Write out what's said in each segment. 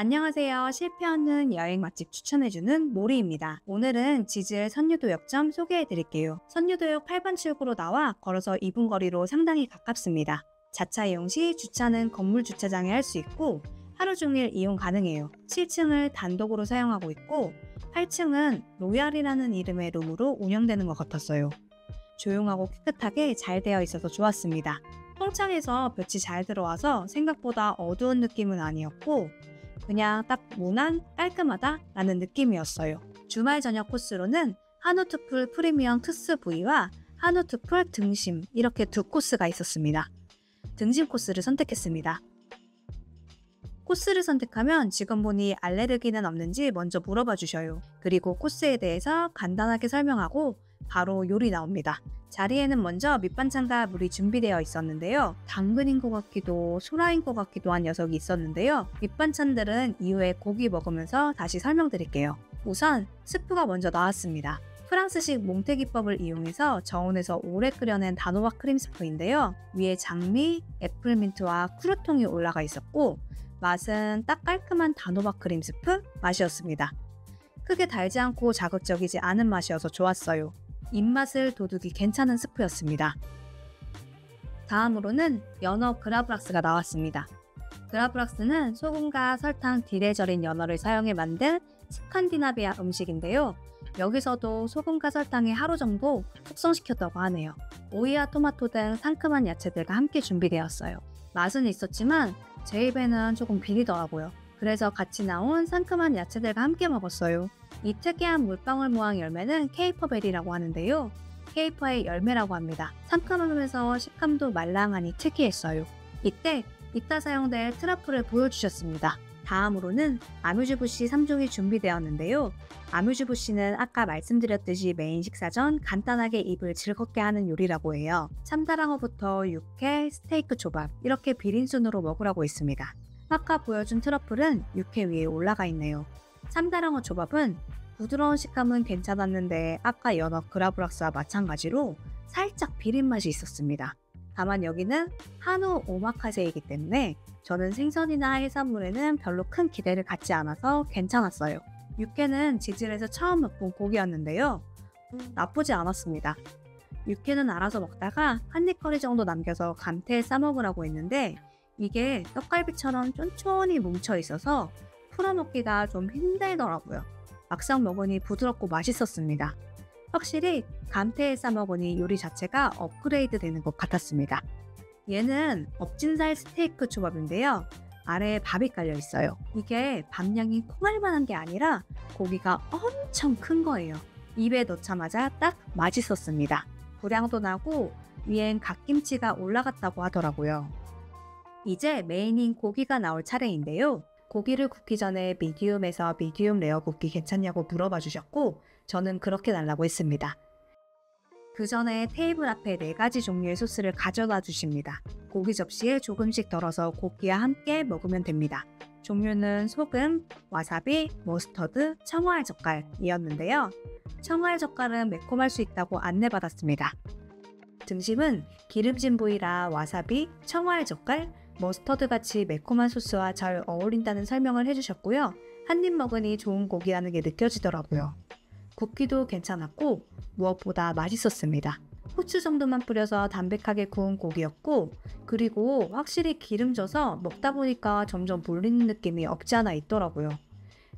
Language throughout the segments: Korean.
안녕하세요. 실패하는 여행 맛집 추천해주는 모리입니다. 오늘은 지질 선유도역점 소개해드릴게요. 선유도역 8번 출구로 나와 걸어서 2분 거리로 상당히 가깝습니다. 자차 이용 시 주차는 건물 주차장에 할 수 있고 하루 종일 이용 가능해요. 7층을 단독으로 사용하고 있고 8층은 로얄이라는 이름의 룸으로 운영되는 것 같았어요. 조용하고 깨끗하게 잘 되어 있어서 좋았습니다. 통창에서 볕이 잘 들어와서 생각보다 어두운 느낌은 아니었고 그냥 딱 무난 깔끔하다 라는 느낌이었어요. 주말 저녁 코스로는 한우트풀 프리미엄 특스 부위와 한우트풀 등심 이렇게 두 코스가 있었습니다. 등심 코스를 선택했습니다. 코스를 선택하면 직원분이 알레르기는 없는지 먼저 물어봐 주셔요. 그리고 코스에 대해서 간단하게 설명하고 바로 요리 나옵니다. 자리에는 먼저 밑반찬과 물이 준비되어 있었는데요. 당근인 것 같기도 소라인 것 같기도 한 녀석이 있었는데요. 밑반찬들은 이후에 고기 먹으면서 다시 설명드릴게요. 우선 스프가 먼저 나왔습니다. 프랑스식 monter 기법을 이용해서 저온에서 오래 끓여낸 단호박 크림 스프인데요. 위에 장미, 애플민트와 크루통이 올라가 있었고 맛은 딱 깔끔한 단호박 크림 스프 맛이었습니다. 크게 달지 않고 자극적이지 않은 맛이어서 좋았어요. 입맛을 도둑이 괜찮은 스프였습니다. 다음으로는 연어 그라브락스가 나왔습니다. 그라브락스는 소금과 설탕 딜에 절인 연어를 사용해 만든 스칸디나비아 음식인데요. 여기서도 소금과 설탕에 하루 정도 숙성시켰다고 하네요. 오이와 토마토 등 상큼한 야채들과 함께 준비되었어요. 맛은 있었지만 제 입에는 조금 비리더라고요. 그래서 같이 나온 상큼한 야채들과 함께 먹었어요. 이 특이한 물방울 모양 열매는 caperberry라고 하는데요. 케이퍼의 열매라고 합니다. 상큼하면서 식감도 말랑하니 특이했어요. 이때 이따 사용될 트러플을 보여주셨습니다. 다음으로는 amuse-bouche 3종이 준비되었는데요. amuse-bouche는 아까 말씀드렸듯이 메인 식사 전 간단하게 입을 즐겁게 하는 요리라고 해요. 참다랑어부터 육회, 스테이크 초밥 이렇게 비린순으로 먹으라고 있습니다. 아까 보여준 트러플은 육회 위에 올라가 있네요. 참다랑어 초밥은 부드러운 식감은 괜찮았는데 아까 연어 그라브락스와 마찬가지로 살짝 비린 맛이 있었습니다. 다만 여기는 한우 오마카세이기 때문에 저는 생선이나 해산물에는 별로 큰 기대를 갖지 않아서 괜찮았어요. 육회는 지질에서 처음 맛본 고기였는데요. 나쁘지 않았습니다. 육회는 알아서 먹다가 한입 커리 정도 남겨서 감태에 싸먹으라고 했는데 이게 떡갈비처럼 쫀쫀히 뭉쳐 있어서 풀어먹기가 좀 힘들더라고요. 막상 먹으니 부드럽고 맛있었습니다. 확실히 감태에 싸먹으니 요리 자체가 업그레이드 되는 것 같았습니다. 얘는 엎진살 스테이크 초밥인데요. 아래에 밥이 깔려 있어요. 이게 밥량이 콩알만한 게 아니라 고기가 엄청 큰 거예요. 입에 넣자마자 딱 맛있었습니다. 불향도 나고 위엔 갓김치가 올라갔다고 하더라고요. 이제 메인인 고기가 나올 차례인데요. 고기를 굽기 전에 medium에서 medium rare 굽기 괜찮냐고 물어봐 주셨고 저는 그렇게 달라고 했습니다. 그 전에 테이블 앞에 네 가지 종류의 소스를 가져다 주십니다. 고기 접시에 조금씩 덜어서 고기와 함께 먹으면 됩니다. 종류는 소금, 와사비, 머스터드, 청어알 젓갈이었는데요. 청어알 젓갈은 매콤할 수 있다고 안내받았습니다. 등심은 기름진 부위라 와사비, 청어알 젓갈, 머스터드 같이 매콤한 소스와 잘 어울린다는 설명을 해주셨고요. 한 입 먹으니 좋은 고기라는 게 느껴지더라고요. 굽기도 괜찮았고 무엇보다 맛있었습니다. 후추 정도만 뿌려서 담백하게 구운 고기였고 그리고 확실히 기름져서 먹다 보니까 점점 물리는 느낌이 없지 않아 있더라고요.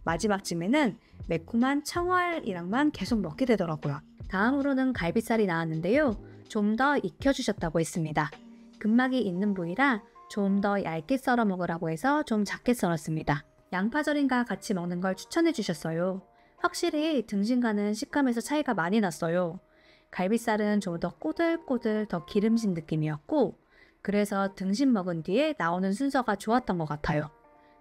마지막쯤에는 매콤한 청알이랑만 계속 먹게 되더라고요. 다음으로는 갈비살이 나왔는데요. 좀 더 익혀주셨다고 했습니다. 근막이 있는 부위라 좀 더 얇게 썰어 먹으라고 해서 좀 작게 썰었습니다. 양파절임과 같이 먹는 걸 추천해 주셨어요. 확실히 등심과는 식감에서 차이가 많이 났어요. 갈비살은 좀 더 꼬들꼬들 더 기름진 느낌이었고 그래서 등심 먹은 뒤에 나오는 순서가 좋았던 것 같아요.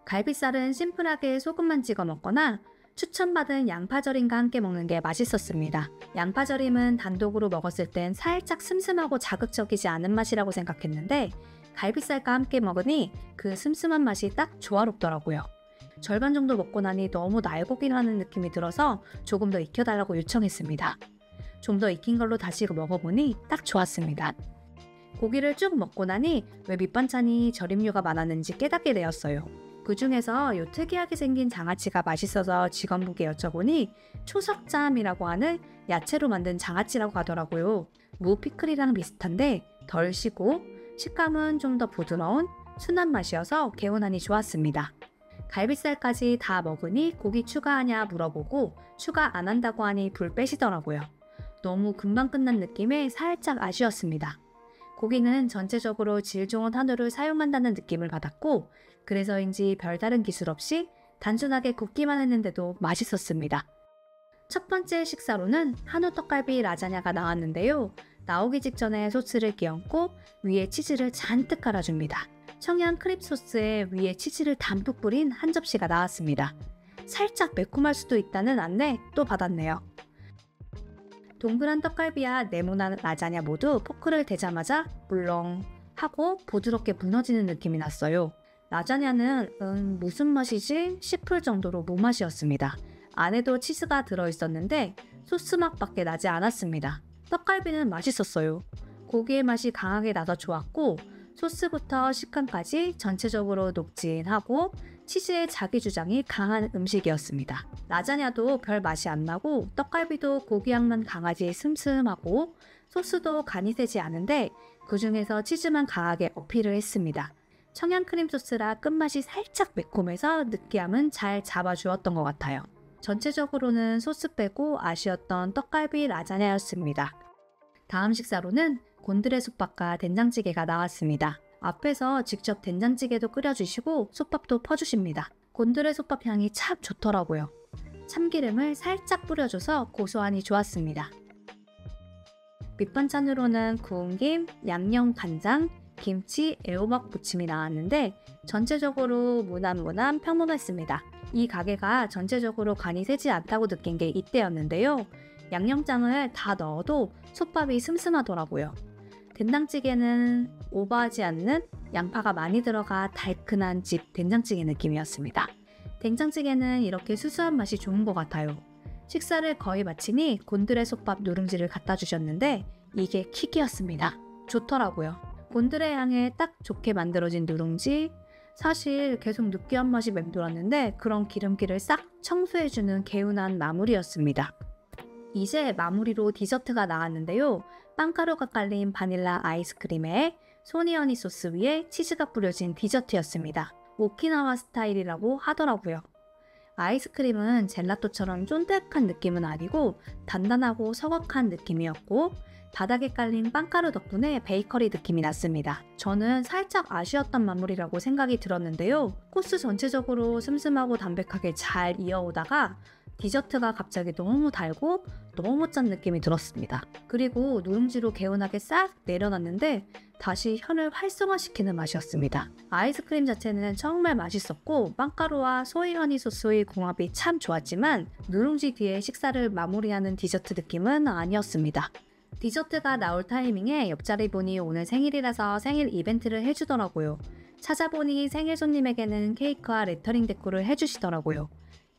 갈비살은 심플하게 소금만 찍어 먹거나 추천받은 양파절임과 함께 먹는 게 맛있었습니다. 양파절임은 단독으로 먹었을 땐 살짝 슴슴하고 자극적이지 않은 맛이라고 생각했는데 갈비살과 함께 먹으니 그 슴슴한 맛이 딱 조화롭더라고요. 절반 정도 먹고 나니 너무 날고기라는 느낌이 들어서 조금 더 익혀달라고 요청했습니다. 좀 더 익힌 걸로 다시 먹어보니 딱 좋았습니다. 고기를 쭉 먹고 나니 왜 밑반찬이 절임류가 많았는지 깨닫게 되었어요. 그 중에서 요 특이하게 생긴 장아찌가 맛있어서 직원분께 여쭤보니 초석잠이라고 하는 야채로 만든 장아찌라고 하더라고요. 무 피클이랑 비슷한데 덜 시고 식감은 좀 더 부드러운 순한 맛이어서 개운하니 좋았습니다. 갈비살까지 다 먹으니 고기 추가하냐 물어보고 추가 안 한다고 하니 불 빼시더라고요. 너무 금방 끝난 느낌에 살짝 아쉬웠습니다. 고기는 전체적으로 질 좋은 한우를 사용한다는 느낌을 받았고 그래서인지 별다른 기술 없이 단순하게 굽기만 했는데도 맛있었습니다. 첫 번째 식사로는 한우 떡갈비 라자냐가 나왔는데요. 나오기 직전에 소스를 끼얹고 위에 치즈를 잔뜩 깔아줍니다. 청양 크림 소스에 위에 치즈를 담뿍 뿌린 한 접시가 나왔습니다. 살짝 매콤할 수도 있다는 안내 또 받았네요. 동그란 떡갈비와 네모난 라자냐 모두 포크를 대자마자 물렁 하고 부드럽게 무너지는 느낌이 났어요. 라자냐는 음, 무슨 맛이지 싶을 정도로 무맛이었습니다. 안에도 치즈가 들어있었는데 소스 맛밖에 나지 않았습니다. 떡갈비는 맛있었어요. 고기의 맛이 강하게 나서 좋았고 소스부터 식감까지 전체적으로 녹진하고 치즈의 자기 주장이 강한 음식이었습니다. 라자냐도 별 맛이 안 나고 떡갈비도 고기 향만 강하지 슴슴하고 소스도 간이 세지 않은데 그 중에서 치즈만 강하게 어필을 했습니다. 청양크림 소스라 끝맛이 살짝 매콤해서 느끼함은 잘 잡아주었던 것 같아요. 전체적으로는 소스 빼고 아쉬웠던 떡갈비 라자냐였습니다. 다음 식사로는 곤드레 솥밥과 된장찌개가 나왔습니다. 앞에서 직접 된장찌개도 끓여주시고 솥밥도 퍼주십니다. 곤드레 솥밥 향이 참 좋더라고요. 참기름을 살짝 뿌려줘서 고소하니 좋았습니다. 밑반찬으로는 구운 김, 양념 간장, 김치, 애호박 부침이 나왔는데 전체적으로 무난무난 평범했습니다. 이 가게가 전체적으로 간이 세지 않다고 느낀 게 이때였는데요. 양념장을 다 넣어도 솥밥이 슴슴하더라고요. 된장찌개는 오버하지 않는 양파가 많이 들어가 달큰한 집 된장찌개 느낌이었습니다. 된장찌개는 이렇게 수수한 맛이 좋은 것 같아요. 식사를 거의 마치니 곤드레 솥밥 누룽지를 갖다 주셨는데 이게 킥이었습니다. 좋더라고요. 곤드레 향에 딱 좋게 만들어진 누룽지 사실 계속 느끼한 맛이 맴돌았는데 그런 기름기를 싹 청소해주는 개운한 마무리였습니다. 이제 마무리로 디저트가 나왔는데요. 빵가루가 깔린 바닐라 아이스크림에 소니어니 소스 위에 치즈가 뿌려진 디저트였습니다. 오키나와 스타일이라고 하더라고요. 아이스크림은 젤라또처럼 쫀득한 느낌은 아니고 단단하고 서걱한 느낌이었고 바닥에 깔린 빵가루 덕분에 베이커리 느낌이 났습니다. 저는 살짝 아쉬웠던 마무리라고 생각이 들었는데요. 코스 전체적으로 슴슴하고 담백하게 잘 이어오다가 디저트가 갑자기 너무 달고 너무 짠 느낌이 들었습니다. 그리고 누룽지로 개운하게 싹 내려놨는데 다시 혀를 활성화시키는 맛이었습니다. 아이스크림 자체는 정말 맛있었고 빵가루와 soy honey 소스의 궁합이 참 좋았지만 누룽지 뒤에 식사를 마무리하는 디저트 느낌은 아니었습니다. 디저트가 나올 타이밍에 옆자리 분이 오늘 생일이라서 생일 이벤트를 해주더라고요. 찾아보니 생일 손님에게는 케이크와 레터링 데코를 해주시더라고요.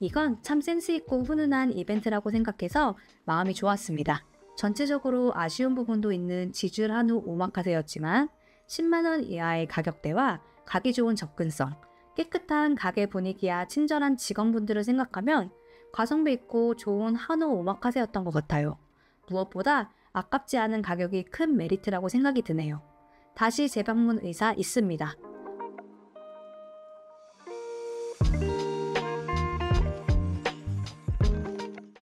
이건 참 센스있고 훈훈한 이벤트라고 생각해서 마음이 좋았습니다. 전체적으로 아쉬운 부분도 있는 지줄 한우 오마카세였지만 10만원 이하의 가격대와 가기 좋은 접근성, 깨끗한 가게 분위기와 친절한 직원분들을 생각하면 가성비 있고 좋은 한우 오마카세였던 것 같아요. 무엇보다 아깝지 않은 가격이 큰 메리트라고 생각이 드네요. 다시 재방문 의사 있습니다.